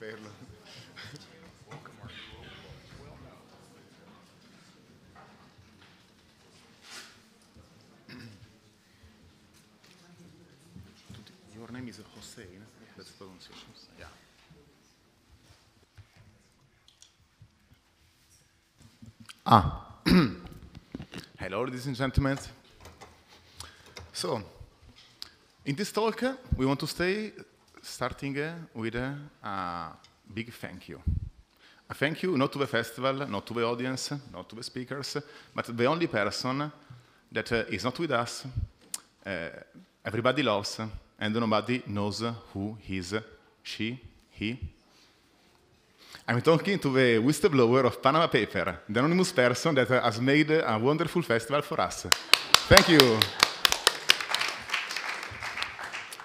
Ferlo. Your name is Hossein. That's the pronunciation. Yeah. Ah. Hello, ladies and gentlemen. So, in this talk, we want to stay starting uh, with uh, a big thank you. A thank you not to the festival, not to the audience, not to the speakers, but the only person that uh, is not with us, everybody loves, and nobody knows who is she, he. I'm talking to the whistleblower of Panama Paper, the anonymous person that has made a wonderful festival for us. Thank you.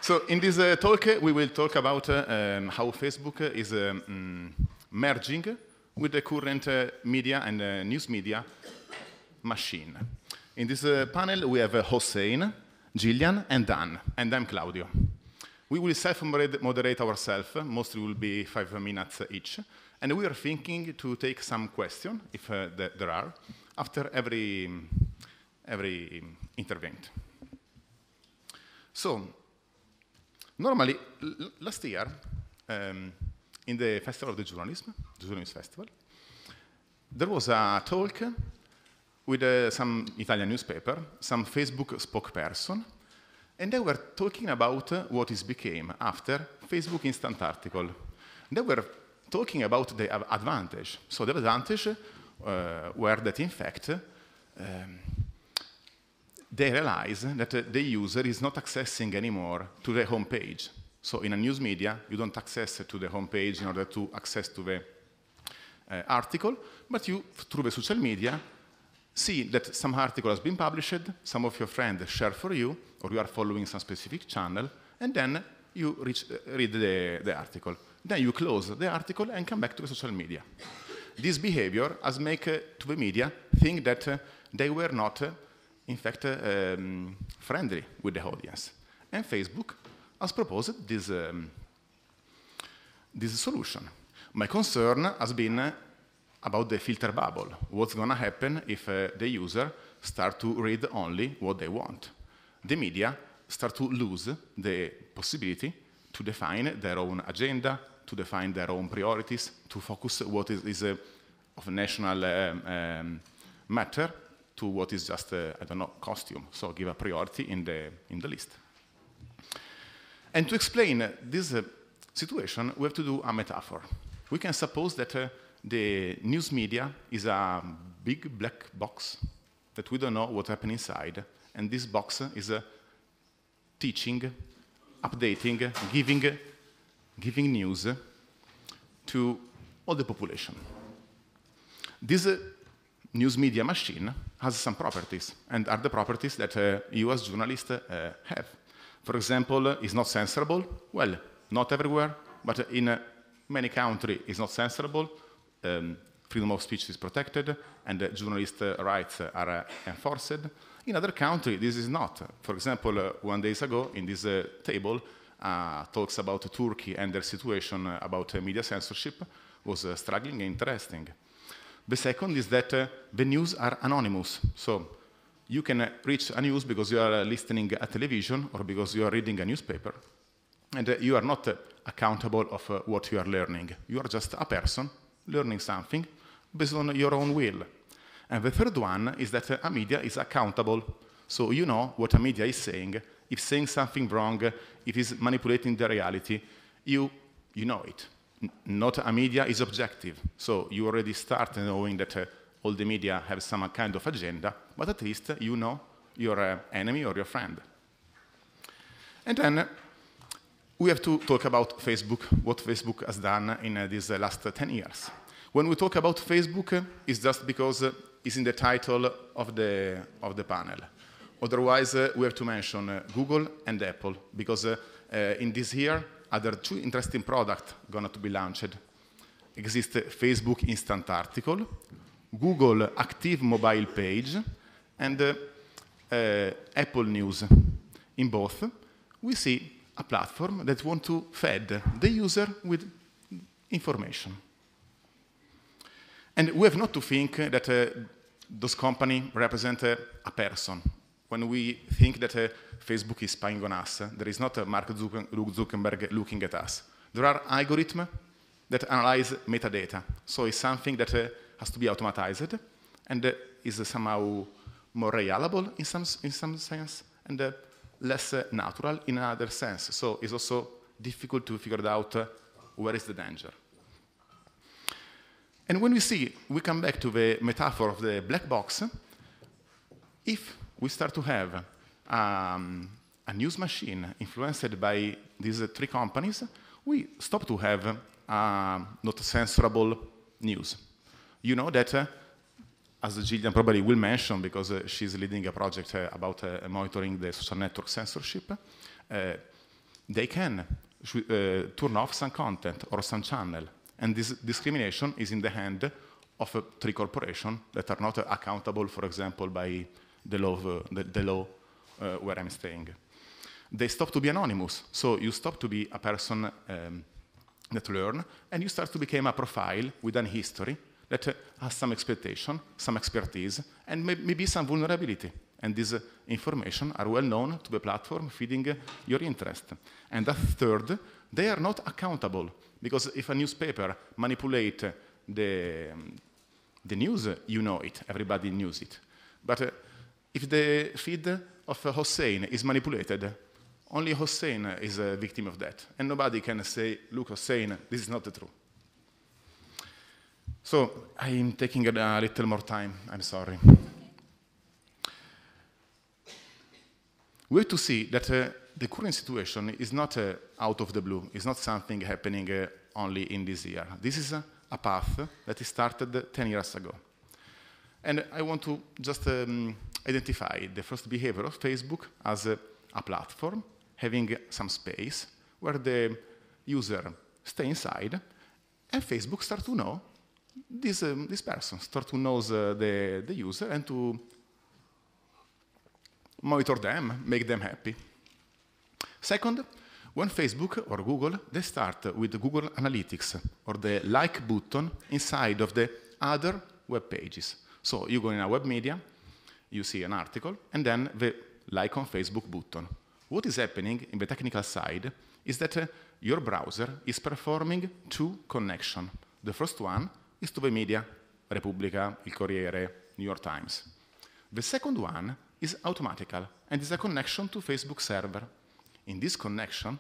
So in this uh, talk, we will talk about uh, um, how Facebook uh, is um, mm, merging with the current uh, media and uh, news media machine. In this uh, panel, we have Hossein, Jillian, and Dan, and I'm Claudio. We will self-moderate ourselves, mostly will be five minutes each, and we are thinking to take some questions, if th there are, after every, every intervent. So, Normally, last year, um, in the Festival of the Journalism, the Journalism Festival, there was a talk with uh, some Italian newspaper, some Facebook spokesperson, and they were talking about uh, what is became after Facebook instant article. They were talking about the advantage. So the advantage uh, were that in fact um, they realize that uh, the user is not accessing anymore to the home page. So in a news media, you don't access to the home page in order to access to the uh, article, but you, through the social media, see that some article has been published, some of your friends share for you, or you are following some specific channel, and then you reach, uh, read the, the article. Then you close the article and come back to the social media. This behavior has made uh, to the media think that uh, they were not uh, in fact, um, friendly with the audience. And Facebook has proposed this, um, this solution. My concern has been about the filter bubble. What's going to happen if uh, the user start to read only what they want? The media start to lose the possibility to define their own agenda, to define their own priorities, to focus what is, is uh, of national um, um, matter to what is just, a, I don't know, costume. So give a priority in the, in the list. And to explain uh, this uh, situation, we have to do a metaphor. We can suppose that uh, the news media is a big black box that we don't know what happened inside. And this box is uh, teaching, updating, giving, giving news to all the population. This uh, news media machine has some properties, and are the properties that uh, you as journalists uh, have. For example, uh, is not censorable. Well, not everywhere, but in uh, many countries it's not censorable. Um, freedom of speech is protected, and uh, journalist uh, rights are uh, enforced. In other countries, this is not. For example, uh, one days ago, in this uh, table, uh, talks about Turkey and their situation uh, about uh, media censorship was uh, struggling and interesting. The second is that uh, the news are anonymous. So you can uh, reach a news because you are uh, listening a television or because you are reading a newspaper. And uh, you are not accountable of what you are learning. You are just a person learning something based on your own will. And the third one is that a media is accountable. So you know what a media is saying. If saying something wrong, if it's manipulating the reality, you, you know it not a media is objective. So you already start knowing that uh, all the media have some kind of agenda, but at least you know your uh, enemy or your friend. And then we have to talk about Facebook, what Facebook has done in uh, these uh, last 10 years. When we talk about Facebook, uh, it's just because uh, it's in the title of the, of the panel. Otherwise, we have to mention Google and Apple, because in this year, other two interesting products going to be launched. Exist Facebook Instant Article, Google Active Mobile Page, and uh, uh, Apple News. In both, we see a platform that want to feed the user with information. And we have not to think that uh, those companies represent uh, a person. When we think that uh, Facebook is spying on us, there is not a Mark Zuckerberg looking at us. There are algorithms that analyze metadata. So it's something that uh, has to be automatized and uh, is somehow more reliable in some, in some sense and uh, less natural in another sense. So it's also difficult to figure out where is the danger. And when we see, we come back to the metaphor of the black box, if we start to have um, a news machine influenced by these three companies, we stop to have uh, not censorable news. You know that, uh, as Jillian probably will mention, because uh, she's leading a project uh, about uh, monitoring the social network censorship, they can turn off some content or some channel and this discrimination is in the hand of three corporations that are not accountable, for example, by the law, uh, the, the, law uh, where I'm staying. They stop to be anonymous. So you stop to be a person um, that learn, and you start to become a profile with an history that uh, has some expectation, some expertise, and may maybe some vulnerability. And these uh, information are well known to the platform feeding your interest. And the third, they are not accountable because if a newspaper manipulate the, the news, you know it, everybody knows it. But uh, if the feed of Hossein is manipulated, only Hossein is a victim of that. And nobody can say, look, Hossein, this is not the truth. So I'm taking a little more time, I'm sorry. We have to see that uh, the current situation is not uh, out of the blue. It's not something happening uh, only in this year. This is a, a, path that started 10 years ago. And I want to just um, identify the first behavior of Facebook as a, a, platform having some space where the user stay inside and Facebook start to know this, um, this person, start to know uh, the, the user and to monitor them, make them happy. Second, when Facebook or Google, they start with Google Analytics or the like button inside of the other web pages. So you go in a web media, you see an article, and then the like on Facebook button. What is happening in the technical side is that uh, your browser is performing two connections. The first one is to the media, Repubblica, Il Corriere, New York Times. The second one is automatical and is a connection to Facebook server. In this connection,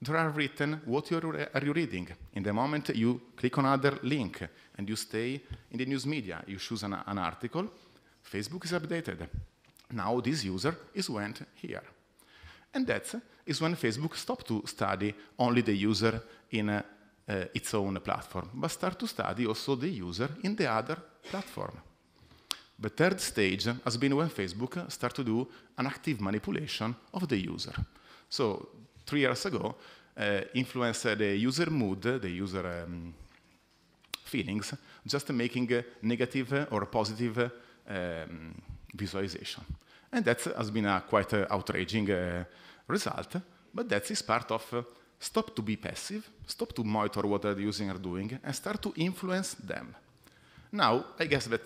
there are written what you're, are you reading. In the moment you click on another link and you stay in the news media, you choose an, an article, Facebook is updated. Now this user is went here. And that is when Facebook stopped to study only the user in uh, uh, its own platform, but start to study also the user in the other platform. The third stage has been when Facebook start to do an active manipulation of the user. So three years ago, uh, influenced the user mood, the user um, feelings, just making negative or positive um, visualization. And that has been a quite uh, outraging uh, result, but that is part of uh, stop to be passive, stop to monitor what the users are doing, and start to influence them. Now, I guess that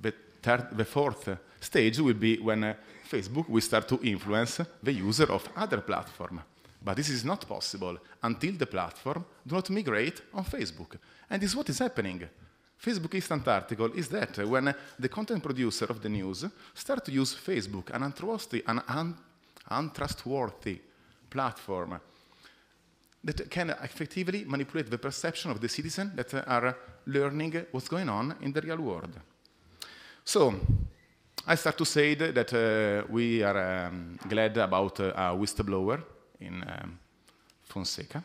the, third, the fourth stage will be when uh, Facebook will start to influence the user of other platform. But this is not possible until the platform do not migrate on Facebook. And this is what is happening. Facebook Instant Article is that when the content producer of the news start to use Facebook, an untrustworthy, an un untrustworthy platform that can effectively manipulate the perception of the citizen that are learning what's going on in the real world. So, I start to say that uh, we are um, glad about uh, a whistleblower in um, Fonseca.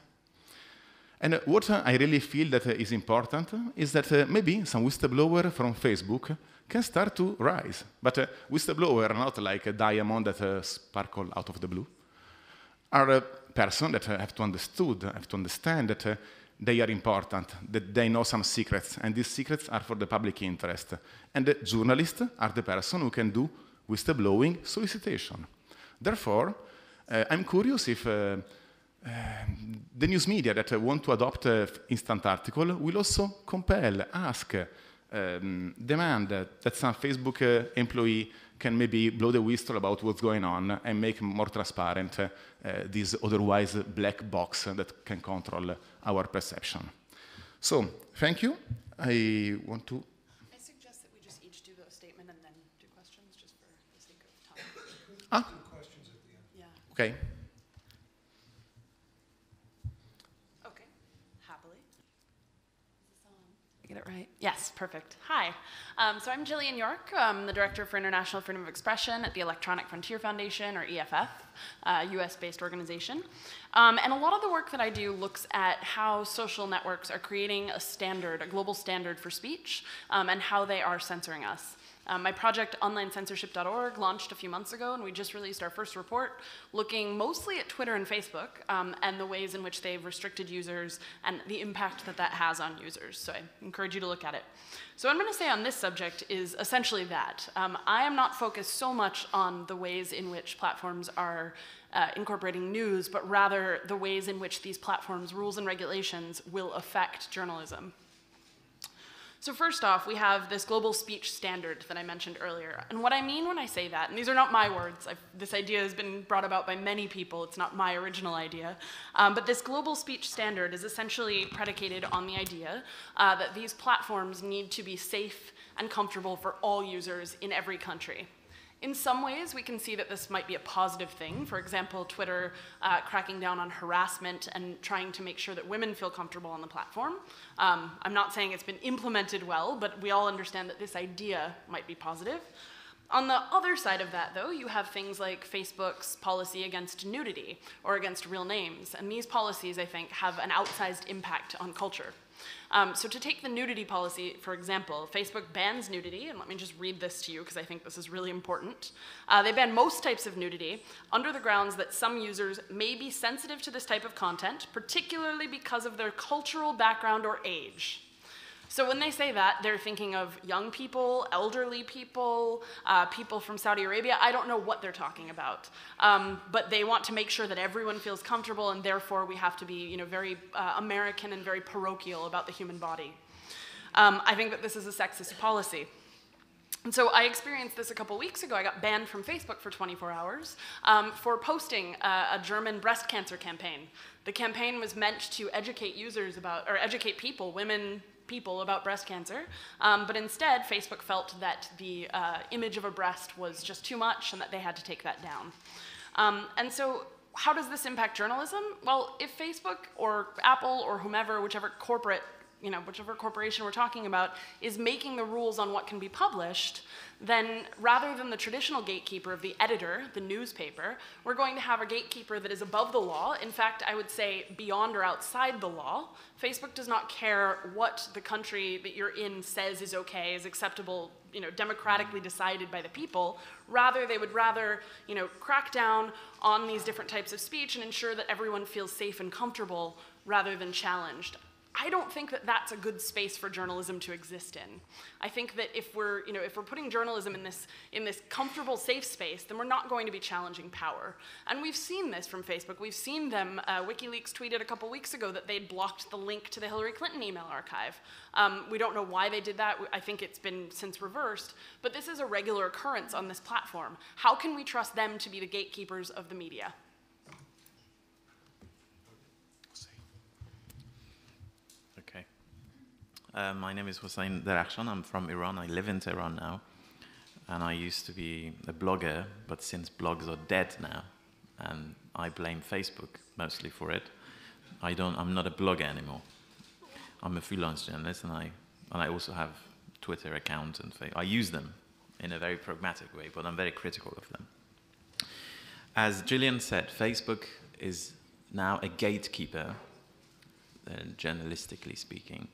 And what I really feel that is important is that uh, maybe some whistleblower from Facebook can start to rise. But uh, whistleblower are not like a diamond that uh, sparkle out of the blue. Are a person that have to understood, have to understand that uh, they are important, that they know some secrets, and these secrets are for the public interest. And the journalists are the person who can do whistleblowing solicitation. Therefore, uh, I'm curious if the news media that uh, want to adopt uh, instant article will also compel, ask, um, demand that some Facebook uh, employee can maybe blow the whistle about what's going on and make more transparent uh, this otherwise black box that can control our perception. So, thank you. I want to I suggest that we just each do the statement and then do questions, just for the sake of time. Ah, questions at the end. Yeah, okay. okay, happily. Is this on? Did I Get it right? Yes, perfect. Hi. Um, so I'm Jillian York. I'm the Director for International Freedom of Expression at the Electronic Frontier Foundation, or EFF, a US-based organization. Um, and a lot of the work that I do looks at how social networks are creating a standard, a global standard for speech, um, and how they are censoring us. Um, my project, onlinecensorship.org, launched a few months ago, and we just released our first report looking mostly at Twitter and Facebook um, and the ways in which they've restricted users and the impact that that has on users. So I encourage you to look at it. So what I'm going to say on this subject is essentially that. Um, I am not focused so much on the ways in which platforms are uh, incorporating news, but rather the ways in which these platforms' rules and regulations will affect journalism. So first off, we have this global speech standard that I mentioned earlier. And what I mean when I say that, and these are not my words, I've, this idea has been brought about by many people, it's not my original idea, um, but this global speech standard is essentially predicated on the idea uh, that these platforms need to be safe and comfortable for all users in every country. In some ways, we can see that this might be a positive thing. For example, Twitter uh, cracking down on harassment and trying to make sure that women feel comfortable on the platform. Um, I'm not saying it's been implemented well, but we all understand that this idea might be positive. On the other side of that, though, you have things like Facebook's policy against nudity or against real names. And these policies, I think, have an outsized impact on culture. Um, so to take the nudity policy, for example, Facebook bans nudity, and let me just read this to you because I think this is really important. Uh, they ban most types of nudity under the grounds that some users may be sensitive to this type of content, particularly because of their cultural background or age. So when they say that, they're thinking of young people, elderly people, uh, people from Saudi Arabia. I don't know what they're talking about, um, but they want to make sure that everyone feels comfortable, and therefore we have to be, you know, very uh, American and very parochial about the human body. Um, I think that this is a sexist policy. And so I experienced this a couple weeks ago. I got banned from Facebook for 24 hours um, for posting uh, a German breast cancer campaign. The campaign was meant to educate users about, or educate people, women, people about breast cancer, um, but instead Facebook felt that the uh, image of a breast was just too much and that they had to take that down. Um, and so how does this impact journalism? Well, if Facebook or Apple or whomever, whichever corporate you know, whichever corporation we're talking about, is making the rules on what can be published, then rather than the traditional gatekeeper of the editor, the newspaper, we're going to have a gatekeeper that is above the law. In fact, I would say beyond or outside the law. Facebook does not care what the country that you're in says is okay, is acceptable, you know, democratically decided by the people. Rather, they would rather, you know, crack down on these different types of speech and ensure that everyone feels safe and comfortable rather than challenged. I don't think that that's a good space for journalism to exist in. I think that if we're, you know, if we're putting journalism in this, in this comfortable, safe space, then we're not going to be challenging power. And we've seen this from Facebook. We've seen them, uh, WikiLeaks tweeted a couple weeks ago that they'd blocked the link to the Hillary Clinton email archive. Um, we don't know why they did that. I think it's been since reversed. But this is a regular occurrence on this platform. How can we trust them to be the gatekeepers of the media? Uh, my name is Hossein Derakhshan. I'm from Iran. I live in Tehran now. And I used to be a blogger, but since blogs are dead now, and I blame Facebook mostly for it, I don't, I'm not a blogger anymore. I'm a freelance journalist, and I, and I also have Twitter account, and I use them in a very pragmatic way, but I'm very critical of them. As Jillian said, Facebook is now a gatekeeper, uh, journalistically speaking,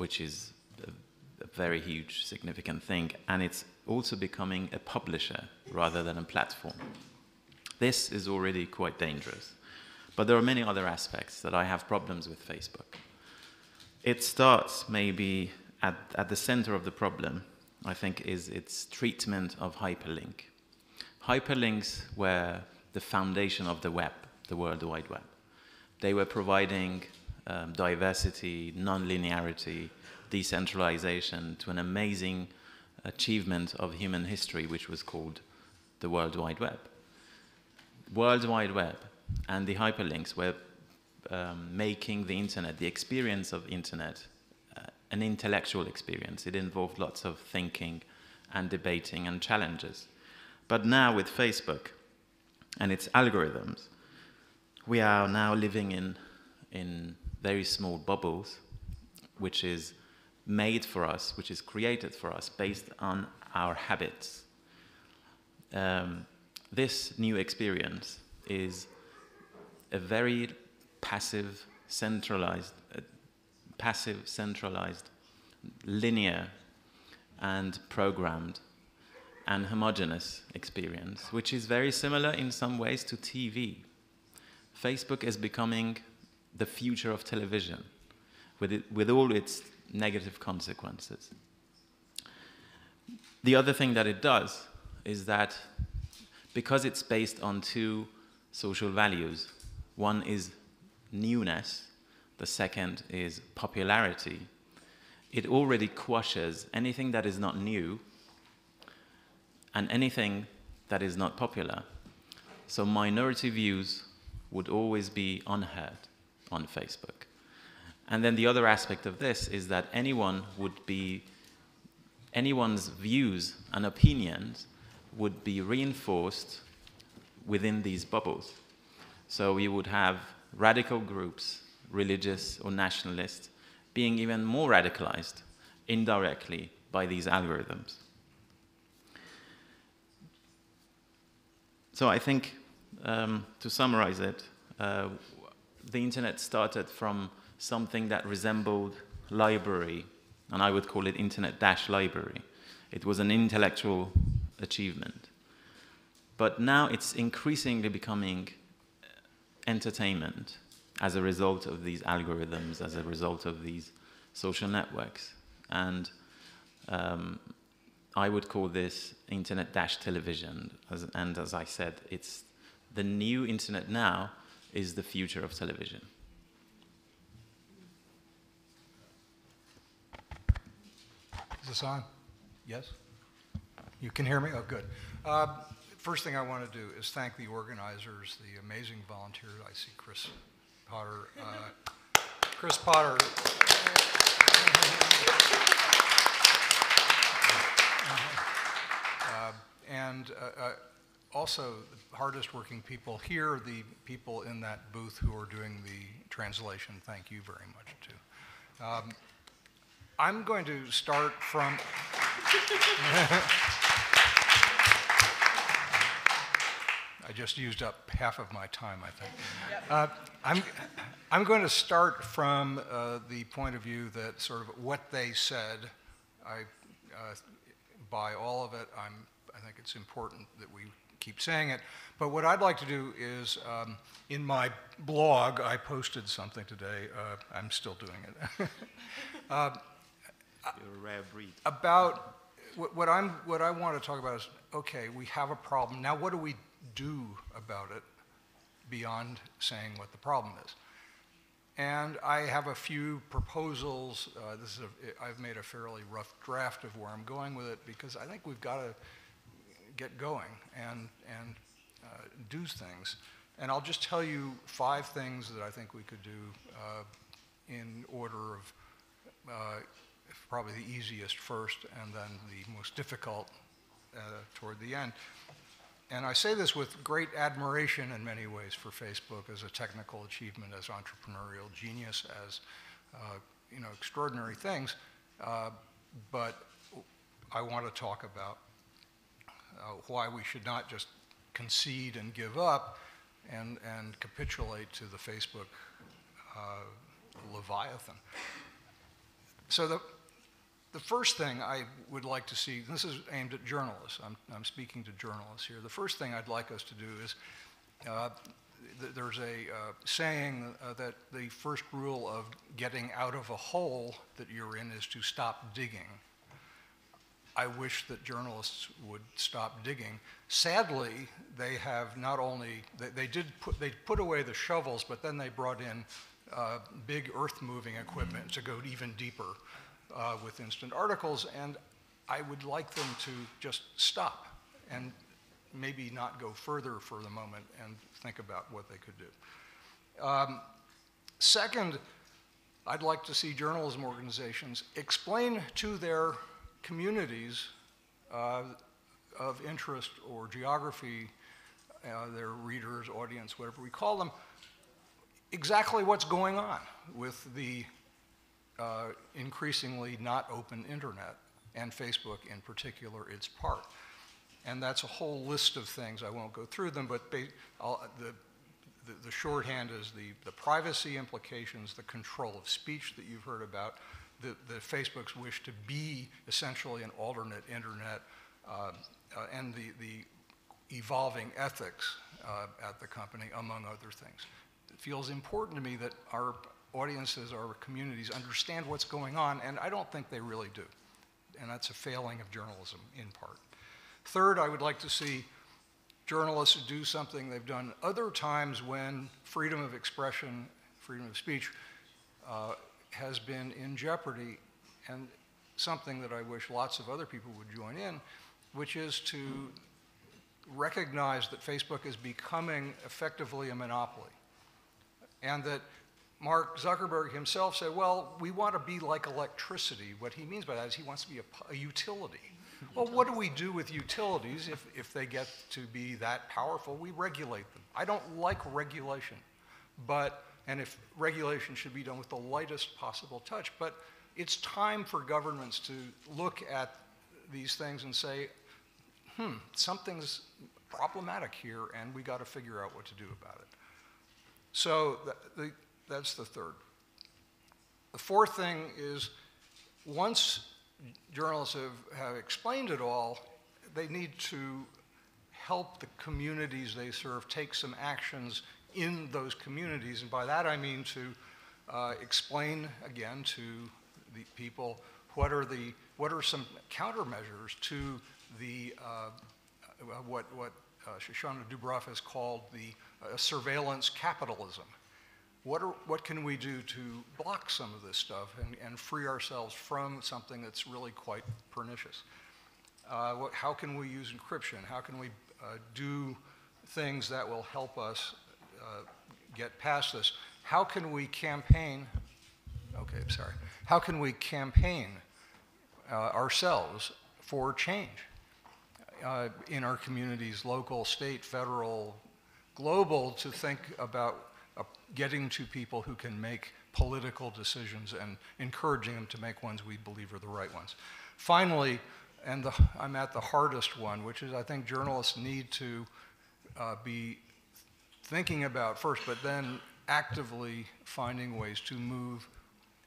which is a, a very huge, significant thing. And it's also becoming a publisher rather than a platform. This is already quite dangerous. But there are many other aspects that I have problems with Facebook. It starts maybe at, at the center of the problem, I think, is its treatment of hyperlink. Hyperlinks were the foundation of the web, the World Wide Web. They were providing um, diversity, non-linearity, decentralization to an amazing achievement of human history, which was called the World Wide Web. World Wide Web and the hyperlinks were um, making the internet, the experience of internet, uh, an intellectual experience. It involved lots of thinking and debating and challenges. But now with Facebook and its algorithms, we are now living in, in very small bubbles, which is made for us, which is created for us based on our habits. Um, this new experience is a very passive, centralized, uh, passive, centralized, linear, and programmed and homogeneous experience, which is very similar in some ways to TV. Facebook is becoming the future of television with, it, with all its negative consequences. The other thing that it does is that because it's based on two social values, one is newness, the second is popularity, it already quashes anything that is not new and anything that is not popular. So minority views would always be unheard on Facebook. And then the other aspect of this is that anyone would be, anyone's views and opinions would be reinforced within these bubbles. So we would have radical groups, religious or nationalist, being even more radicalized indirectly by these algorithms. So I think, um, to summarize it, uh, the internet started from something that resembled library, and I would call it internet dash library. It was an intellectual achievement. But now it's increasingly becoming entertainment as a result of these algorithms, as a result of these social networks. And um, I would call this internet dash television. As, and as I said, it's the new internet now is the future of television. Is this on? Yes? You can hear me? Oh, good. Uh, first thing I want to do is thank the organizers, the amazing volunteers. I see Chris Potter. Uh, Chris Potter. Uh, and uh, uh, also the hardest working people here, the people in that booth who are doing the translation. Thank you very much too. Um, I'm going to start from. I just used up half of my time, I think. Yep. Uh, I'm, I'm going to start from uh, the point of view that sort of what they said, I uh, buy all of it. I'm, I think it's important that we keep saying it. But what I'd like to do is, um, in my blog, I posted something today. Uh, I'm still doing it. uh, You're a rare breed. About what, what, I'm, what I want to talk about is, okay, we have a problem. Now, what do we do about it beyond saying what the problem is? And I have a few proposals. Uh, this is a, I've made a fairly rough draft of where I'm going with it because I think we've got to get going and, and uh, do things. And I'll just tell you five things that I think we could do uh, in order of uh, probably the easiest first and then the most difficult uh, toward the end. And I say this with great admiration in many ways for Facebook as a technical achievement, as entrepreneurial genius, as uh, you know, extraordinary things. Uh, but I want to talk about uh, why we should not just concede and give up and, and capitulate to the Facebook uh, Leviathan. So the, the first thing I would like to see, this is aimed at journalists, I'm, I'm speaking to journalists here. The first thing I'd like us to do is uh, th there's a uh, saying uh, that the first rule of getting out of a hole that you're in is to stop digging. I wish that journalists would stop digging. Sadly, they have not only, they, they did put, they put away the shovels, but then they brought in uh, big earth moving equipment to go even deeper uh, with instant articles. And I would like them to just stop and maybe not go further for the moment and think about what they could do. Um, second, I'd like to see journalism organizations explain to their communities uh, of interest or geography, uh, their readers, audience, whatever we call them, exactly what's going on with the uh, increasingly not open internet and Facebook in particular, its part. And that's a whole list of things. I won't go through them, but the, the, the, shorthand is the, the privacy implications, the control of speech that you've heard about, the, Facebook's wish to be essentially an alternate internet, uh, uh, and the, the evolving ethics uh, at the company, among other things. It feels important to me that our audiences, our communities understand what's going on, and I don't think they really do. And that's a failing of journalism in part. Third, I would like to see journalists do something they've done other times when freedom of expression, freedom of speech uh, has been in jeopardy, and something that I wish lots of other people would join in, which is to recognize that Facebook is becoming effectively a monopoly. And that Mark Zuckerberg himself said, well, we want to be like electricity. What he means by that is he wants to be a, a utility. well, what do we do with utilities if, if they get to be that powerful? We regulate them. I don't like regulation, but and if regulation should be done with the lightest possible touch. But it's time for governments to look at these things and say, hmm, something's problematic here, and we got to figure out what to do about it. So the, the, that's the third. The fourth thing is once journalists have, have explained it all, they need to help the communities they serve take some actions in those communities. And by that I mean to uh, explain again to the people what are the what are some countermeasures to the uh, what what uh, Shoshana Zuboff has called the uh, surveillance capitalism. What, are, what can we do to block some of this stuff and, and free ourselves from something that's really quite pernicious? Uh, what, how can we use encryption? How can we uh, do things that will help us uh, get past this. How can we campaign? Okay, I'm sorry. How can we campaign uh, ourselves for change uh, in our communities, local, state, federal, global, to think about uh, getting to people who can make political decisions and encouraging them to make ones we believe are the right ones. Finally, and the, I'm at the hardest one, which is I think journalists need to uh, be thinking about first, but then actively finding ways to move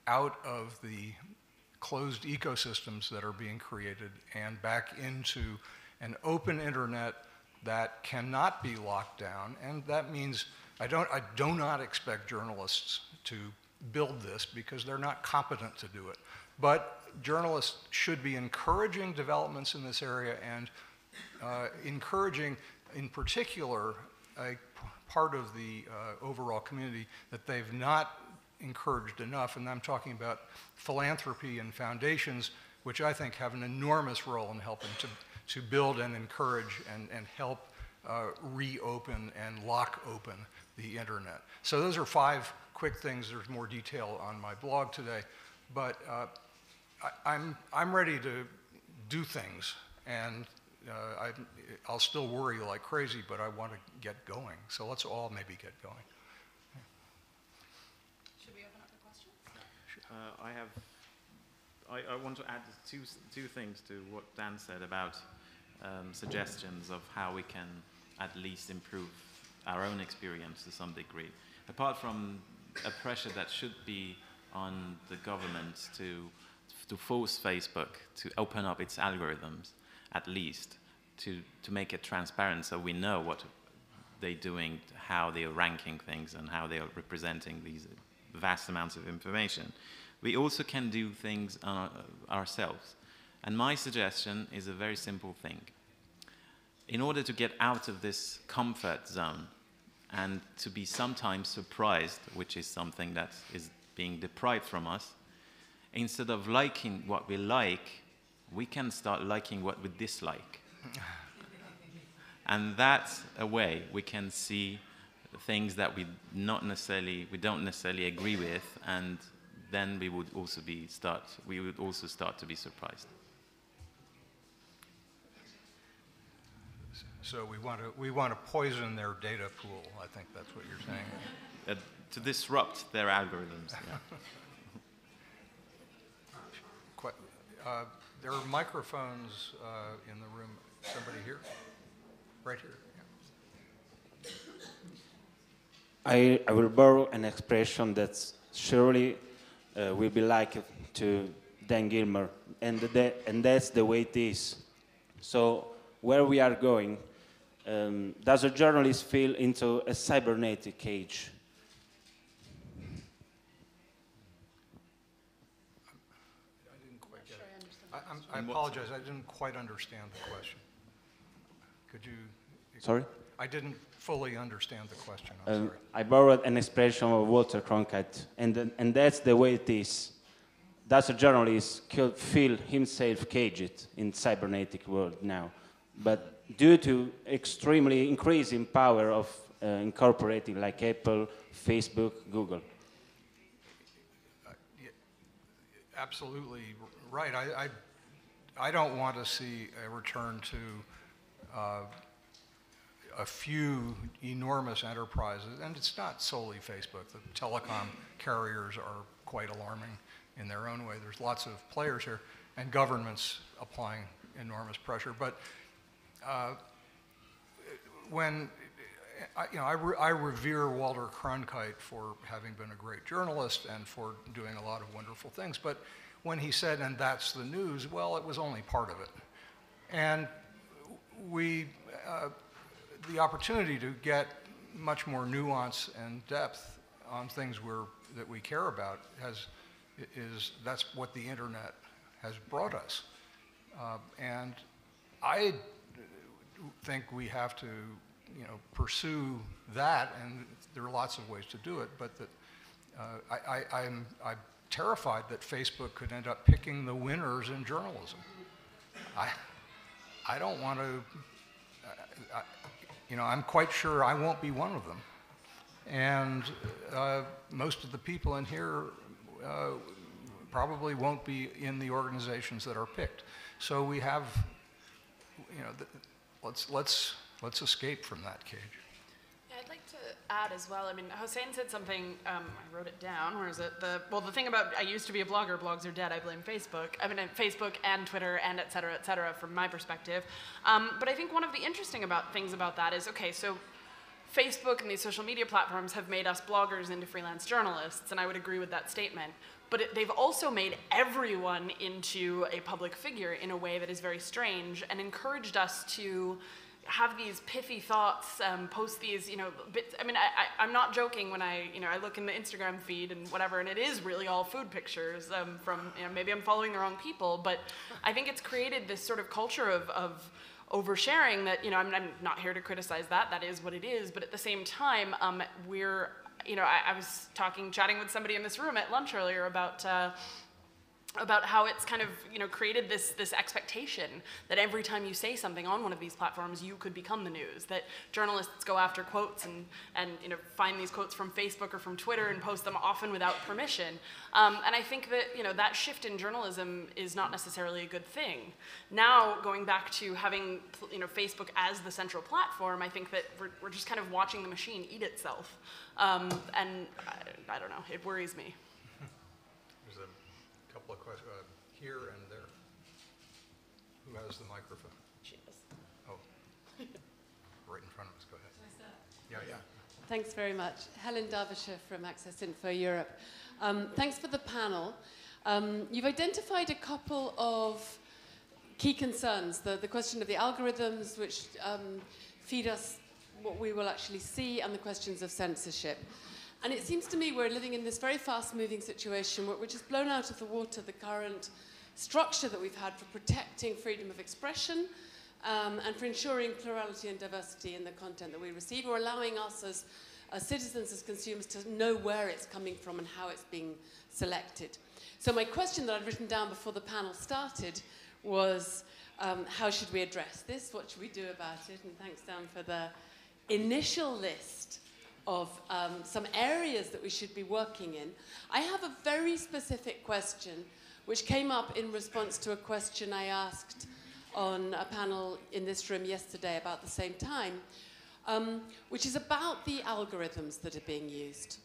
out of the closed ecosystems that are being created and back into an open internet that cannot be locked down. And that means I, don't, I do not expect journalists to build this because they're not competent to do it. But journalists should be encouraging developments in this area and uh, encouraging, in particular, a part of the uh, overall community that they've not encouraged enough, and I'm talking about philanthropy and foundations, which I think have an enormous role in helping to, to build and encourage and, and help uh, reopen and lock open the internet. So those are five quick things. There's more detail on my blog today, but uh, I, I'm, I'm ready to do things, and uh, I, will still worry like crazy, but I want to get going. So let's all maybe get going. Should we open up for questions? Uh, I have. I, I, want to add two two things to what Dan said about um, suggestions of how we can at least improve our own experience to some degree. Apart from a pressure that should be on the government to to force Facebook to open up its algorithms at least to, to make it transparent so we know what they're doing, how they are ranking things, and how they are representing these vast amounts of information. We also can do things uh, ourselves. And my suggestion is a very simple thing. In order to get out of this comfort zone and to be sometimes surprised, which is something that is being deprived from us, instead of liking what we like, we can start liking what we dislike. and that's a way we can see things that we not necessarily we don't necessarily agree with and then we would also be start we would also start to be surprised So we want to, we want to poison their data pool. I think that's what you're saying. uh, to disrupt their algorithms yeah. Quite, uh, there are microphones uh, in the room. Somebody here? Right here. I, I will borrow an expression that surely uh, will be like to Dan Gillmor, and, the, and that's the way it is. So, where we are going, um, does a journalist feel into a cybernetic cage? I didn't quite get it. I, apologize, I didn't quite understand the question. Could you? Sorry? I didn't fully understand the question, I'm Um, sorry. I borrowed an expression of Walter Cronkite, and, and that's the way it is. Does a journalist could feel himself caged in cybernetic world now? But due to extremely increasing power of uh, incorporating like Apple, Facebook, Google. Absolutely right. I, I, I don't want to see a return to uh, a few enormous enterprises, and it's not solely Facebook. The telecom carriers are quite alarming in their own way. There's lots of players here, and governments applying enormous pressure. But uh, when I, you know, I, re- I revere Walter Cronkite for having been a great journalist and for doing a lot of wonderful things. But when he said, and that's the news, well, it was only part of it. And we, uh, the opportunity to get much more nuance and depth on things we're, that we care about has, is, that's what the internet has brought us. Uh, and I think we have to, you know, pursue that, and there are lots of ways to do it, but that uh, I, I, I'm, I'm terrified that Facebook could end up picking the winners in journalism. I, I don't want to, you know, I'm quite sure I won't be one of them. And uh, most of the people in here uh, probably won't be in the organizations that are picked. So we have, you know, let's, let's, let's escape from that cage. Yeah, I'd like to add as well. I mean, Hossein said something. Um, I wrote it down. Where is it? The well, the thing about I used to be a blogger. Blogs are dead. I blame Facebook. I mean, uh, Facebook and Twitter and et cetera, et cetera, from my perspective. Um, but I think one of the interesting about things about that is okay. So Facebook and these social media platforms have made us bloggers into freelance journalists, and I would agree with that statement. But it, they've also made everyone into a public figure in a way that is very strange and encouraged us to have these pithy thoughts, um, post these, you know, bits. I mean, I, am not joking when I, you know, I look in the Instagram feed and whatever, and it is really all food pictures um, from, you know, maybe I'm following the wrong people, but I think it's created this sort of culture of, of oversharing that, you know, I'm, I'm not here to criticize that, that is what it is, but at the same time, um, we're, you know, I, I, was talking, chatting with somebody in this room at lunch earlier about, uh, about how it's kind of you know created this this expectation that every time you say something on one of these platforms you could become the news that journalists go after quotes and and you know find these quotes from Facebook or from Twitter and post them often without permission. Um, and I think that you know that shift in journalism is not necessarily a good thing. Now going back to having you know Facebook as the central platform I think that we're, we're just kind of watching the machine eat itself. Um, and I, I don't know it worries me couple of questions uh, here and there. Who has the microphone? She is. Oh, right in front of us. Go ahead. Yeah, yeah. Thanks very much. Helen Darbishire from Access Info Europe. Um, thanks for the panel. Um, you've identified a couple of key concerns the, the question of the algorithms, which um, feed us what we will actually see, and the questions of censorship. And it seems to me we're living in this very fast moving situation which has blown out of the water the current structure that we've had for protecting freedom of expression um, and for ensuring plurality and diversity in the content that we receive, or allowing us as, as citizens, as consumers, to know where it's coming from and how it's being selected. So my question that I'd written down before the panel started was, um, how should we address this? What should we do about it? And thanks, Dan, for the initial list of um, some areas that we should be working in. I have a very specific question which came up in response to a question I asked on a panel in this room yesterday about the same time, um, which is about the algorithms that are being used.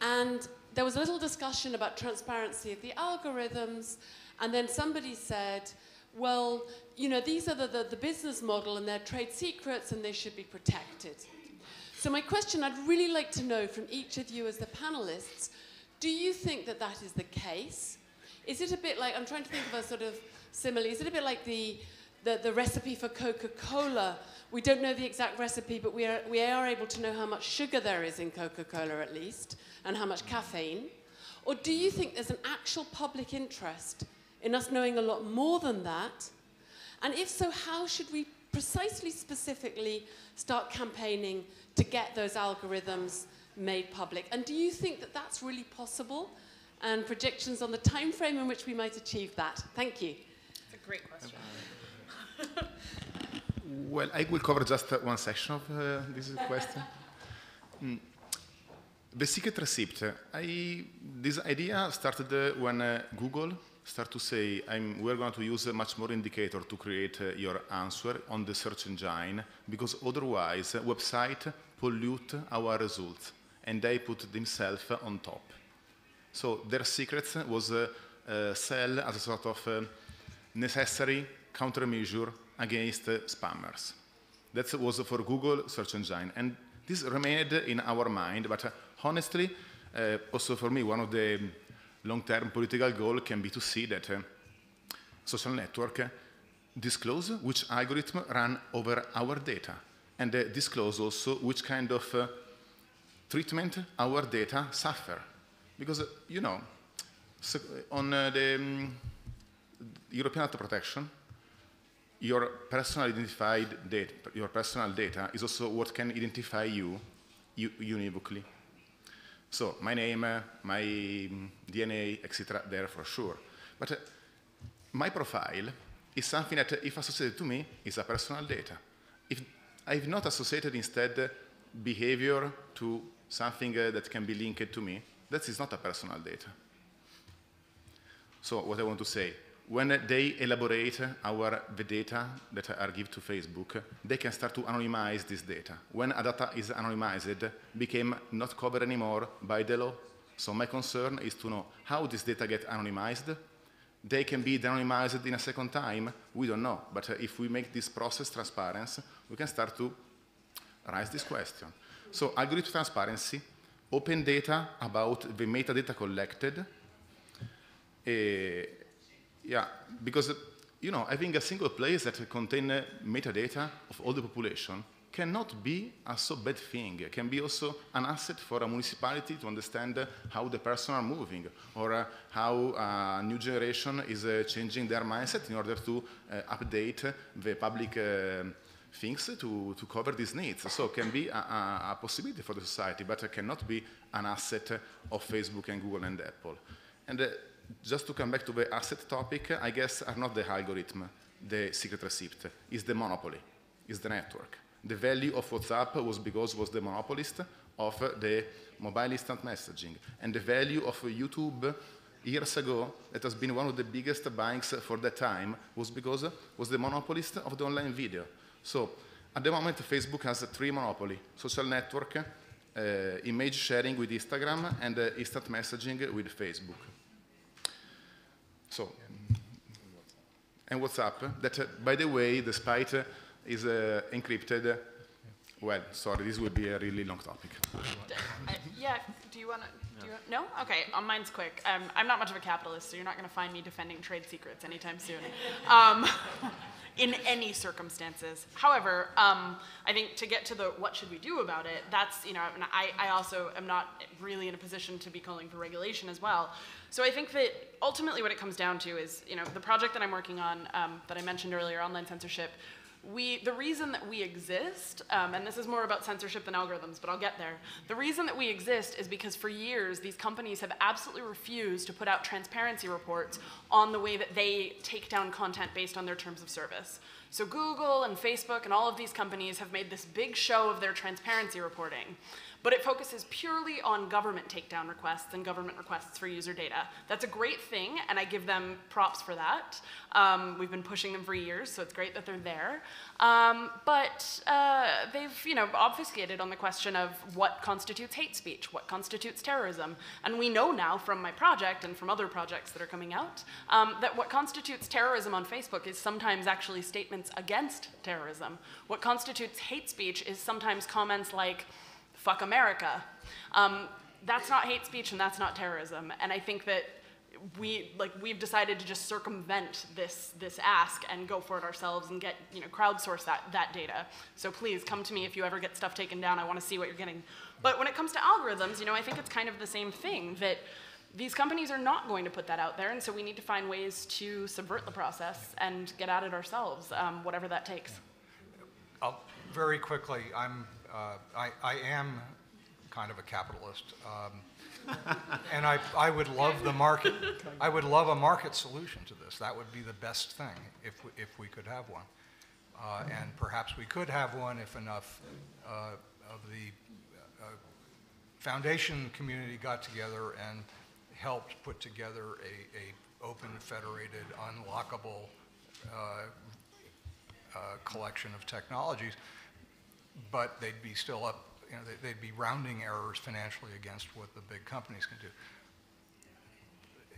And there was a little discussion about transparency of the algorithms, and then somebody said, well, you know, these are the, the, the business model and they're trade secrets and they should be protected. So my question, I'd really like to know from each of you as the panelists, do you think that that is the case? Is it a bit like, I'm trying to think of a sort of simile, is it a bit like the, the, the recipe for Coca-Cola? We don't know the exact recipe, but we are, we are able to know how much sugar there is in Coca-Cola at least, and how much caffeine. Or do you think there's an actual public interest in us knowing a lot more than that? And if so, how should we precisely, specifically start campaigning to get those algorithms made public? And do you think that that's really possible? And projections on the time frame in which we might achieve that? Thank you. It's a great question. well, I will cover just uh, one section of uh, this question. Mm. The secret receipt. I, this idea started uh, when uh, Google start to say, we're going to use a much more indicator to create uh, your answer on the search engine, because otherwise uh, website pollute our results, and they put themselves on top. So their secret was uh, uh, sell as a sort of uh, necessary countermeasure against uh, spammers. That was for Google search engine, and this remained in our mind, but honestly, also for me, one of the long-term political goal can be to see that uh, social network uh, disclose which algorithm run over our data and uh, disclose also which kind of uh, treatment our data suffer. Because, you know, so on the um, European data protection, your personal identified data, your personal data is also what can identify you univocally. So my name, uh, my DNA, etc., there for sure. But uh, my profile is something that, uh, if associated to me, is a personal data. If I've not associated instead uh, behavior to something uh, that can be linked to me, that is not a personal data. So what I want to say, when they elaborate our, the data that are given to Facebook, they can start to anonymize this data. When a data is anonymized, became not covered anymore by the law. So my concern is to know how this data get anonymized. They can be anonymized in a second time. We don't know. But if we make this process transparent, we can start to raise this question. So algorithm transparency, open data about the metadata collected, uh, yeah, because, you know, having a single place that contains metadata of all the population cannot be a so bad thing. It can be also an asset for a municipality to understand how the person are moving or how a new generation is uh, changing their mindset in order to uh, update the public uh, things to, to cover these needs. So it can be a, a, possibility for the society, but it cannot be an asset of Facebook and Google and Apple. And just to come back to the asset topic, I guess are not the algorithm, the secret receipt, is the monopoly, is the network. The value of WhatsApp was because was the monopolist of the mobile instant messaging. And the value of YouTube years ago, that has been one of the biggest banks for that time, was because was the monopolist of the online video. So at the moment, Facebook has three monopoly, social network, uh, image sharing with Instagram, and uh, instant messaging with Facebook. So, and WhatsApp, that, uh, by the way, despite uh, is uh, encrypted, well, sorry, this would be a really long topic. Uh, yeah, do you want to? You, no? Okay, uh, mine's quick. Um, I'm not much of a capitalist, so you're not going to find me defending trade secrets anytime soon. Um, in any circumstances. However, um, I think to get to the what should we do about it, that's, you know, and I, I also am not really in a position to be calling for regulation as well. So I think that ultimately what it comes down to is, you know, the project that I'm working on um, that I mentioned earlier, online censorship, we, the reason that we exist, um, and this is more about censorship than algorithms, but I'll get there. The reason that we exist is because for years these companies have absolutely refused to put out transparency reports on the way that they take down content based on their terms of service. So Google and Facebook and all of these companies have made this big show of their transparency reporting but it focuses purely on government takedown requests and government requests for user data. That's a great thing, and I give them props for that. Um, we've been pushing them for years, so it's great that they're there. Um, but uh, they've, you know, obfuscated on the question of what constitutes hate speech, what constitutes terrorism, and we know now from my project and from other projects that are coming out um, that what constitutes terrorism on Facebook is sometimes actually statements against terrorism. What constitutes hate speech is sometimes comments like fuck America. Um, that's not hate speech and that's not terrorism. And I think that we like we've decided to just circumvent this this ask and go for it ourselves and get you know crowdsource that that data. So please come to me if you ever get stuff taken down. I want to see what you're getting. But when it comes to algorithms, you know, I think it's kind of the same thing that these companies are not going to put that out there, and so we need to find ways to subvert the process and get at it ourselves, um, whatever that takes. Very quickly, I'm I, I am kind of a capitalist. Um, and I, I would love the market, I would love a market solution to this. That would be the best thing if we, if we could have one. Uh, and perhaps we could have one if enough uh, of the uh, foundation community got together and helped put together a, a open, federated, unlockable uh, uh, collection of technologies but they'd be still up, you know, they, would be rounding errors financially against what the big companies can do.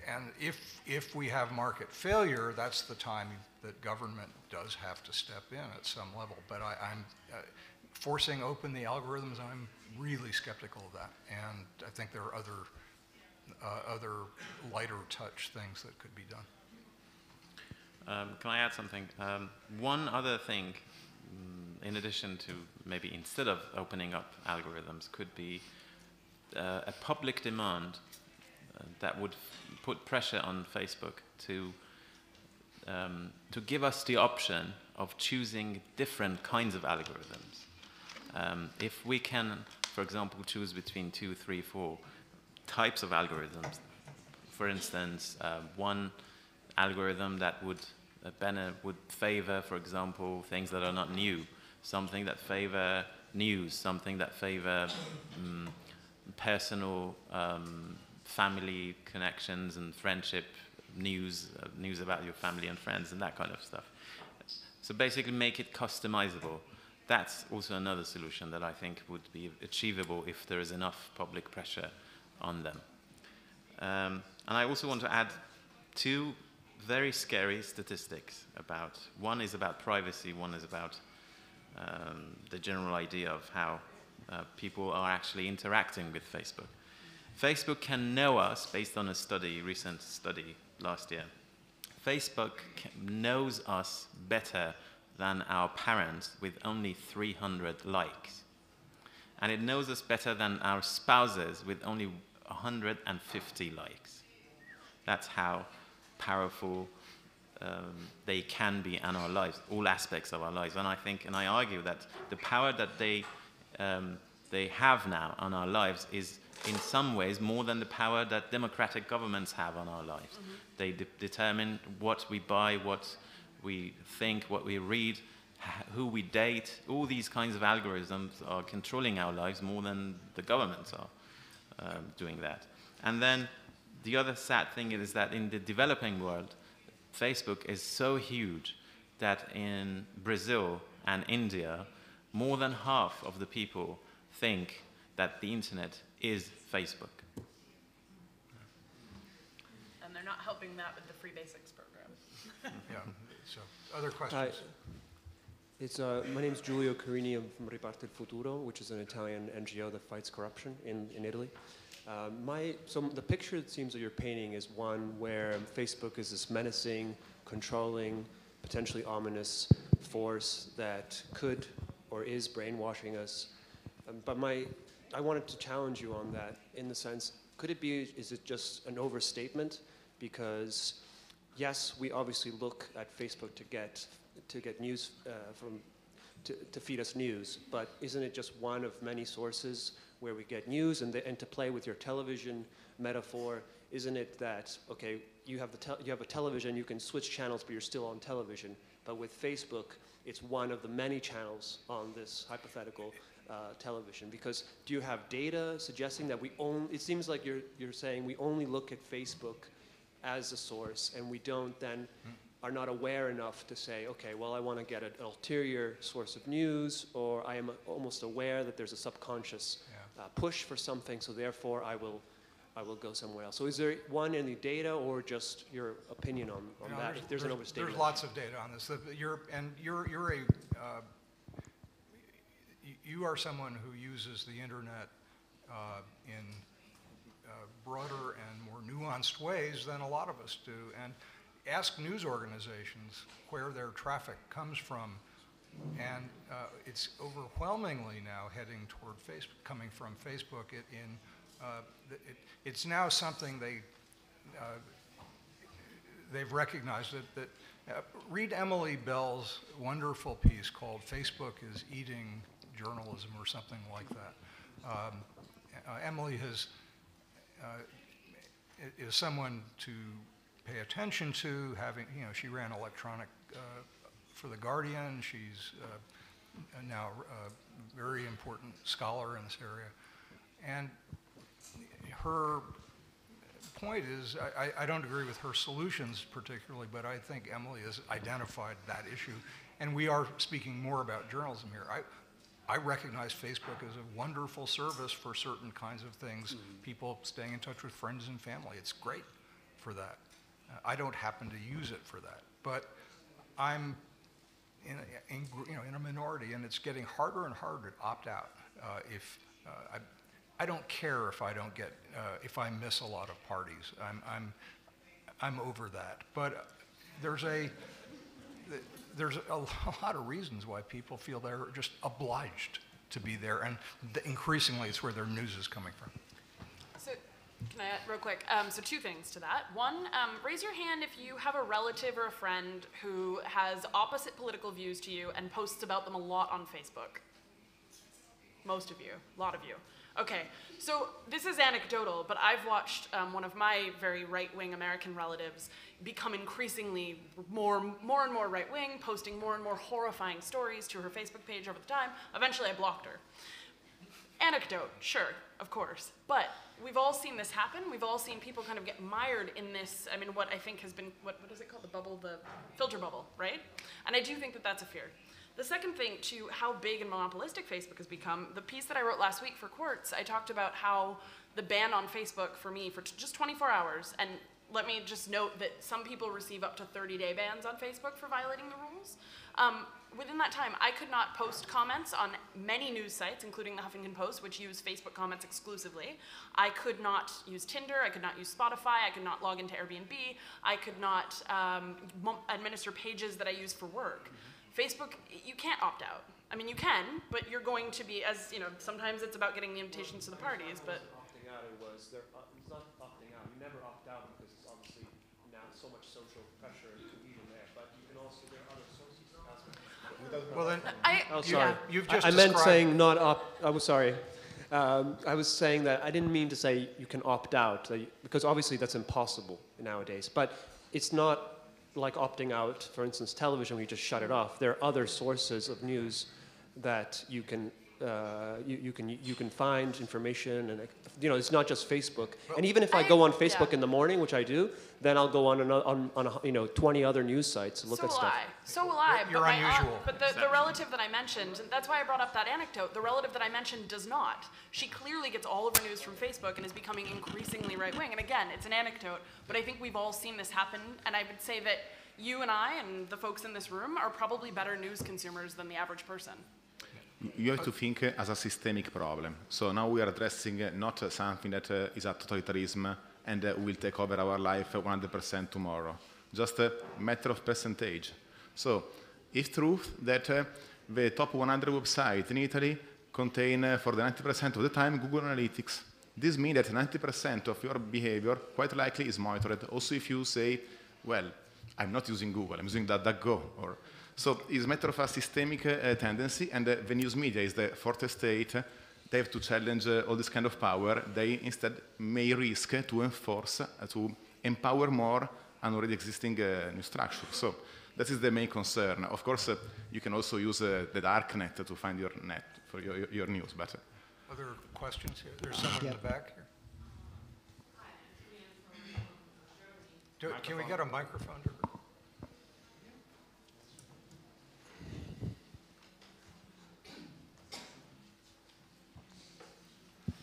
And if, if we have market failure, that's the time that government does have to step in at some level. But I, am uh, forcing open the algorithms, I'm really skeptical of that. And I think there are other, uh, other lighter touch things that could be done. Um, can I add something? Um, one other thing Mm, in addition to maybe instead of opening up algorithms, could be uh, a public demand uh, that would put pressure on Facebook to um, to give us the option of choosing different kinds of algorithms. Um, if we can, for example, choose between two, three, four types of algorithms, for instance, uh, one algorithm that would Benner would favor, for example, things that are not new, something that favor news, something that favor um, personal um, family connections and friendship news, uh, news about your family and friends and that kind of stuff. So basically make it customizable. That's also another solution that I think would be achievable if there is enough public pressure on them. Um, and I also want to add two very scary statistics about one is about privacy, one is about um, the general idea of how uh, people are actually interacting with Facebook. Facebook can know us based on a study, recent study last year. Facebook knows us better than our parents with only 300 likes. And it knows us better than our spouses with only 150 likes. That's how powerful um, they can be in our lives, all aspects of our lives. And I think, and I argue that the power that they, um, they have now on our lives is in some ways more than the power that democratic governments have on our lives. Mm-hmm. They de- determine what we buy, what we think, what we read, who we date. All these kinds of algorithms are controlling our lives more than the governments are um, doing that. And then the other sad thing is that in the developing world, Facebook is so huge that in Brazil and India, more than half of the people think that the internet is Facebook. And they're not helping, helping, that with the free basics program. yeah. So, other questions? Hi. It's, uh, my name is Giulio Carini. I'm from Riparte il Futuro, which is an Italian NGO that fights corruption in, in Italy. Uh, my, so the picture it seems that you're painting is one where Facebook is this menacing, controlling, potentially ominous force that could or is brainwashing us. Um, but my, I wanted to challenge you on that in the sense, could it be, is it just an overstatement? Because yes, we obviously look at Facebook to get to get news uh, from to, to, feed us news, but isn't it just one of many sources where we get news? And, the, and to play with your television metaphor, isn't it that okay, you have the you have a television, you can switch channels, but you're still on television. But with Facebook, it's one of the many channels on this hypothetical uh, television. Because do you have data suggesting that we only? It seems like you're you're saying we only look at Facebook as a source, and we don't then are not aware enough to say, okay, well, I want to get an ulterior source of news, or I am almost aware that there's a subconscious yeah. uh, push for something, so therefore I will, I will go somewhere else. So is there one in the data, or just your opinion on, on you know, that? There's, if there's, there's, an overstatement. There's lots of data on this. You're, and you're, you're a, uh, you are someone who uses the internet uh, in uh, broader and more nuanced ways than a lot of us do. And ask news organizations where their traffic comes from, and uh, it's overwhelmingly now heading toward Facebook, coming from Facebook. It, in, uh, it, it's now something they, uh, they've recognized it, that uh, read Emily Bell's wonderful piece called Facebook is Eating Journalism or something like that. Um, uh, Emily has, uh, is someone to pay attention to, having, you know, she ran electronic uh, for The Guardian. She's uh, now a very important scholar in this area. And her point is, I, I, don't agree with her solutions particularly, but I think Emily has identified that issue. And we are speaking more about journalism here. I, I recognize Facebook as a wonderful service for certain kinds of things, mm-hmm. people staying in touch with friends and family. It's great for that. I don't happen to use it for that. But I'm in, in, you know, in a minority, and it's getting harder and harder to opt out. Uh, if uh, I, I don't care if I don't get, uh, if I miss a lot of parties. I'm, I'm, I'm over that. But there's a, there's a lot of reasons why people feel they're just obliged to be there, and increasingly it's where their news is coming from. Can I add real quick? Um, so two things to that. One, um, raise your hand if you have a relative or a friend who has opposite political views to you and posts about them a lot on Facebook. Most of you, a lot of you. Okay, so this is anecdotal, but I've watched um, one of my very right-wing American relatives become increasingly more, more and more right-wing, posting more and more horrifying stories to her Facebook page over the time. Eventually, I blocked her. Anecdote, sure, of course, but we've all seen this happen. We've all seen people kind of get mired in this, I mean, what I think has been, what, what is it called? The bubble, the filter bubble, right? And I do think that that's a fear. The second thing to how big and monopolistic Facebook has become, the piece that I wrote last week for Quartz, I talked about how the ban on Facebook for me for just 24 hours, and let me just note that some people receive up to 30 day bans on Facebook for violating the rules. Um, within that time, I could not post comments on many news sites, including the Huffington Post, which use Facebook comments exclusively. I could not use Tinder. I could not use Spotify. I could not log into Airbnb. I could not um, administer pages that I use for work. Mm-hmm. Facebook, you can't opt out. I mean, you can, but you're going to be, as you know, sometimes it's about getting the invitations to the parties, but. Opting out, it was, there, uh, it's not opting out. You never opt out because it's obviously now so much social pressure Well, then, I, Oh, sorry. you've just I, I meant saying not opt. I was sorry. Um, I was saying that I didn't mean to say you can opt out that you- because obviously that's impossible nowadays. But it's not like opting out, for instance, television. We just shut it off. There are other sources of news that you can uh, you, you, can, you can find information, and you know, it's not just Facebook. and even if I, I- go on Facebook yeah. in the morning, which I do, then I'll go on, ano- on, on a, you know, 20 other news sites to look so at will stuff. I. So will I. You're but my aunt- unusual. but the, the relative that I mentioned, and that's why I brought up that anecdote. The relative that I mentioned does not. She clearly gets all of her news from Facebook and is becoming increasingly right wing. And again, it's an anecdote, but I think we've all seen this happen. And I would say that you and I and the folks in this room are probably better news consumers than the average person. You have to think as a systemic problem. So now we are addressing not something that uh, is a totalitarianism and uh, will take over our life 100% tomorrow. Just a matter of percentage. So it's truth that uh, the top 100 websites in Italy contain, for the 90% of the time, Google Analytics. This means that 90% of your behavior quite likely is monitored. Also, if you say, well, I'm not using Google, I'm using DuckDuckGo, or so it's a matter of a systemic uh, tendency, and uh, the news media is the fourth estate. They have to challenge uh, all this kind of power. They instead may risk to enforce, uh, to empower more an already existing uh, news structure. So that is the main concern. Of course, uh, you can also use uh, the dark net to find your net for your, your, your news, but uh, Other questions here? There's someone in the back here. Do- Can we get a microphone to her?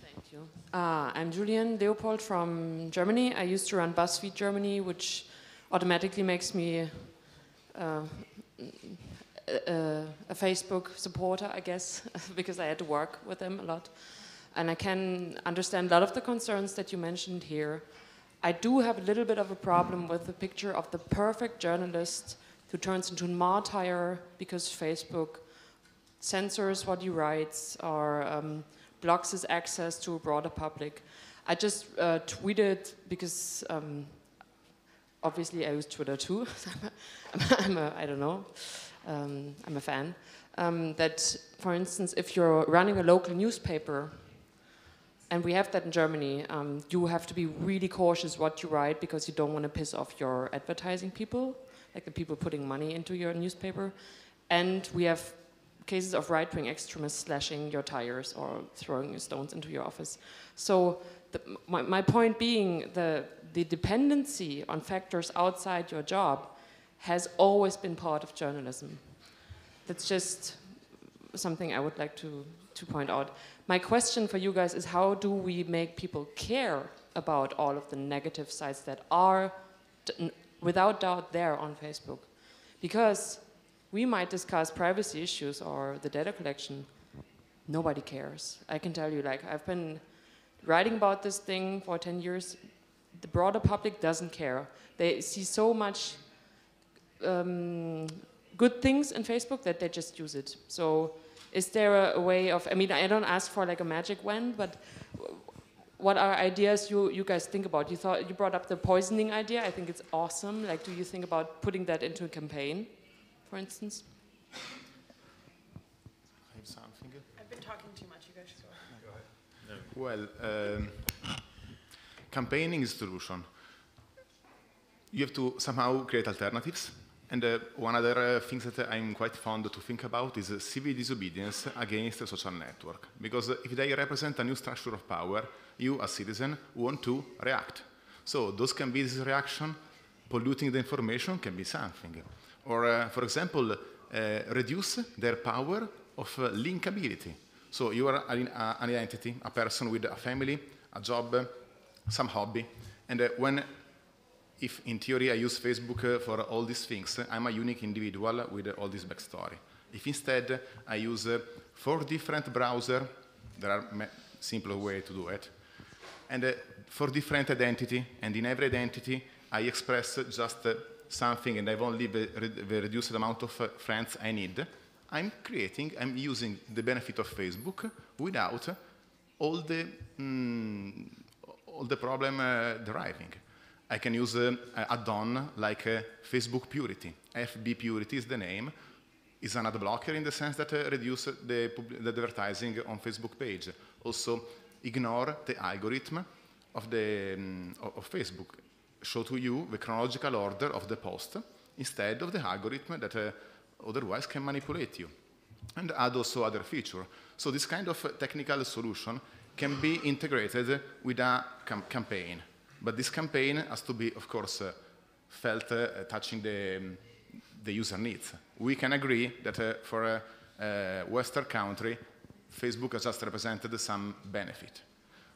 Thank you. Uh, I'm Juliane Leopold from Germany. I used to run BuzzFeed Germany, which automatically makes me uh, a, a Facebook supporter, I guess, because I had to work with them a lot. And I can understand a lot of the concerns that you mentioned here. I do have a little bit of a problem with the picture of the perfect journalist who turns into a martyr because Facebook censors what he writes or um, blocks his access to a broader public. I just uh, tweeted because um, obviously I use Twitter too. I'm, a, I'm a, I don't know, um, I'm a fan. Um, that, for instance, if you're running a local newspaper, and we have that in Germany, um, you have to be really cautious what you write because you don't want to piss off your advertising people, like the people putting money into your newspaper. And we have cases of right wing extremists slashing your tires or throwing stones into your office. So, the, my, my point being, the, the dependency on factors outside your job has always been part of journalism. That's just something I would like to, to point out. My question for you guys is how do we make people care about all of the negative sides that are, without doubt, there on Facebook? Because we might discuss privacy issues or the data collection. Nobody cares. I can tell you, like, I've been writing about this thing for 10 years. The broader public doesn't care. They see so much um, good things in Facebook that they just use it. So, is there a, way of? I mean, I don't ask for like a magic wand, but what are ideas you, you guys think about? You thought you brought up the poisoning idea. I think it's awesome. Like, do you think about putting that into a campaign, for instance? I have something. I've been talking too much. You guys should go. ahead. Well, um, campaigning is a solution. You have to somehow create alternatives. And uh, one other uh, thing that I'm quite fond to think about is uh, civil disobedience against a social network. Because uh, if they represent a new structure of power, you, as citizen, want to react. So those can be this reaction, polluting the information can be something. Or, uh, for example, uh, reduce their power of uh, linkability. So you are an, an identity, a person with a family, a job, some hobby, and when, if in theory I use Facebook for all these things, I'm a unique individual with all this backstory. If instead I use four different browsers, there are simpler way to do it, and for different identity, and in every identity I express just something, and I've only the, the reduced amount of uh, friends I need. I'm creating, I'm using the benefit of Facebook without all the mm, all the problem uh, deriving. I can use uh, add-on like uh, Facebook Purity. FB Purity is the name. Is an ad blocker in the sense that uh, reduce the, the advertising on Facebook page. Also, ignore the algorithm of the um, of Facebook. Show to you the chronological order of the post instead of the algorithm that uh, otherwise can manipulate you. and add also other feature. So this kind of technical solution can be integrated with a cam campaign. But this campaign has to be, of course, uh, felt uh, touching the, um, the user needs. We can agree that uh, for a, a Western country, Facebook has just represented some benefit.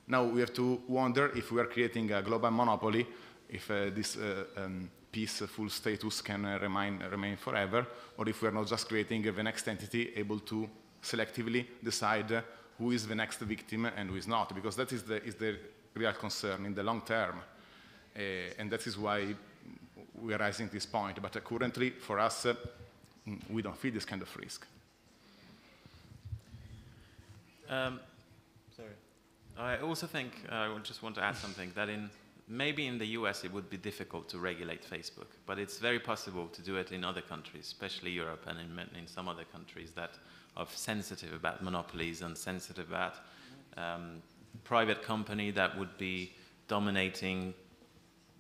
Now we have to wonder if we are creating a global monopoly, if uh, this uh, um, peaceful status can uh, remain, remain forever, or if we are not just creating the next entity able to selectively decide who is the next victim and who is not, because that is the, is the real concern in the long term. Uh, and that is why we are raising this point. But uh, currently, for us, uh, we don't feel this kind of risk. Um, sorry. I also think uh, I just want to add something that in maybe in the US it would be difficult to regulate Facebook, but it's very possible to do it in other countries, especially Europe and in, in some other countries that are sensitive about monopolies and sensitive about um, private company that would be dominating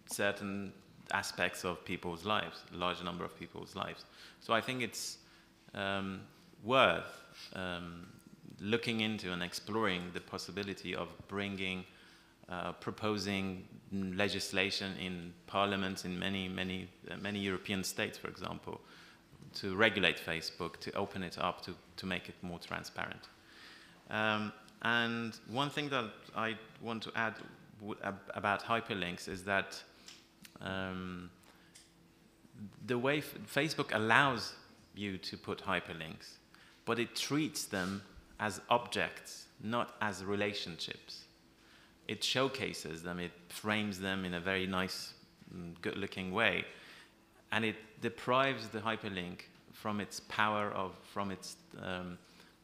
certain aspects of people's lives, a large number of people's lives. So I think it's um, worth um, looking into and exploring the possibility of bringing, uh, proposing legislation in parliaments in many, many, uh, many European states, for example, to regulate Facebook, to open it up, to, to make it more transparent. Um, and one thing that I want to add about hyperlinks is that um, the way Facebook allows you to put hyperlinks, but it treats them as objects, not as relationships. It showcases them, it frames them in a very nice, mm, good looking way, and it deprives the hyperlink from its power of, from its um,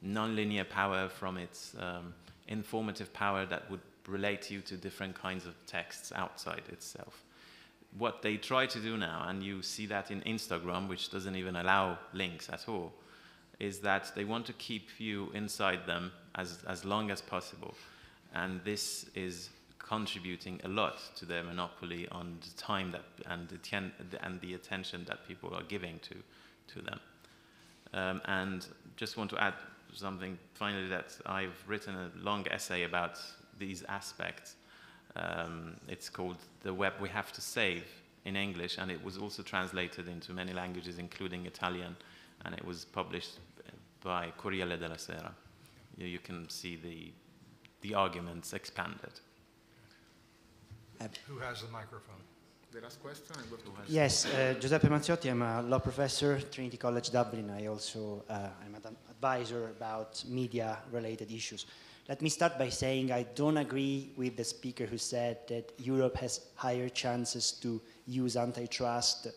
nonlinear power, from its um, informative power that would relate you to different kinds of texts outside itself. What they try to do now, and you see that in Instagram, which doesn't even allow links at all, is that they want to keep you inside them as, as long as possible. And this is contributing a lot to their monopoly on the time that, and, the, and the attention that people are giving to, to them. Um, and just want to add something finally that I've written a long essay about these aspects. Um, it's called The Web We Have to Save in English, and it was also translated into many languages, including Italian, and it was published by Corriere della Sera. You, you can see the, the arguments expanded. Who has the microphone? The last question? Yes, uh, Giuseppe Mazziotti. I'm a law professor, Trinity College Dublin. I also uh, I'm an advisor about media-related issues. Let me start by saying I don't agree with the speaker who said that Europe has higher chances to use antitrust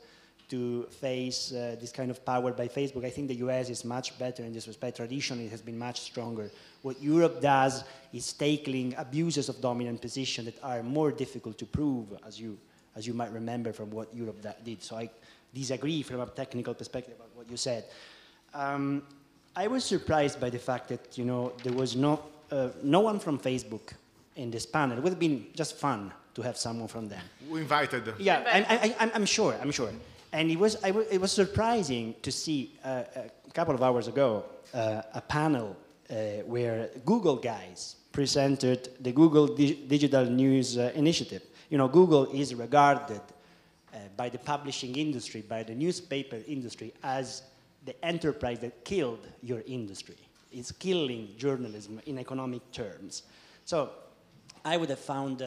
to face uh, this kind of power by Facebook. I think the US is much better in this respect. Traditionally, it has been much stronger. What Europe does is tackling abuses of dominant position that are more difficult to prove, as you as you might remember from what Europe did. So I disagree from a technical perspective about what you said. Um, I was surprised by the fact that you know there was no uh, no one from Facebook in this panel. It would have been just fun to have someone from them. We invited. them. Yeah, I, am sure. I'm sure. And it was it was surprising to see uh, a couple of hours ago uh, a panel uh, where Google guys presented the Google Di Digital News uh, Initiative you know, Google is regarded uh, by the publishing industry, by the newspaper industry, as the enterprise that killed your industry. It's killing journalism in economic terms. So I would have found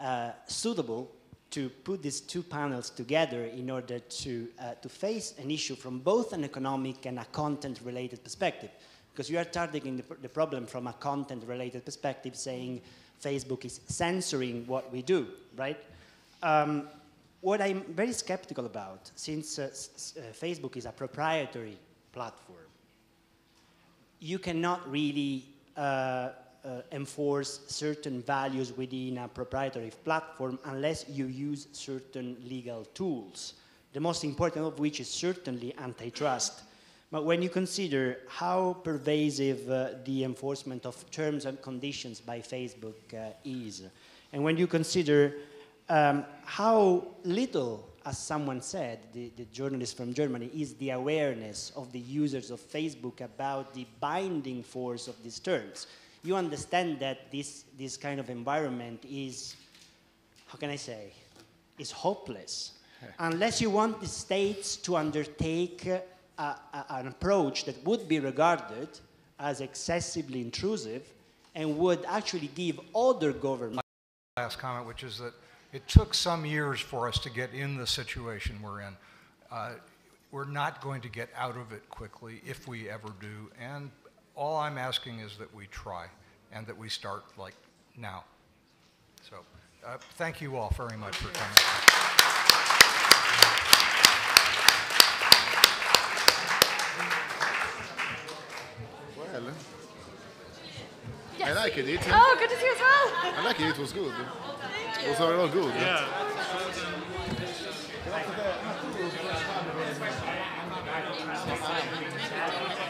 uh, suitable to put these two panels together in order to, uh, to face an issue from both an economic and a content-related perspective. Because you are targeting the, the problem from a content-related perspective, saying Facebook is censoring what we do, right? Um, what I'm very skeptical about, since uh, uh, Facebook is a proprietary platform, you cannot really uh, enforce certain values within a proprietary platform unless you use certain legal tools, the most important of which is certainly antitrust. But when you consider how pervasive uh, the enforcement of terms and conditions by Facebook uh, is, and when you consider um, how little as someone said, the, the journalist from Germany, is the awareness of the users of Facebook about the binding force of these terms. You understand that this, this kind of environment is, how can I say, is hopeless. Unless you want the states to undertake uh, a, a, an approach that would be regarded as excessively intrusive and would actually give other governments last comment, which is that it took some years for us to get in the situation we're in. Uh, we're not going to get out of it quickly if we ever do. And all I'm asking is that we try and that we start like now. So uh, thank you all very much for coming. Well, Yes. I like it. It, Oh, good to see you as well. I like it. It was good. It was very good. Yeah.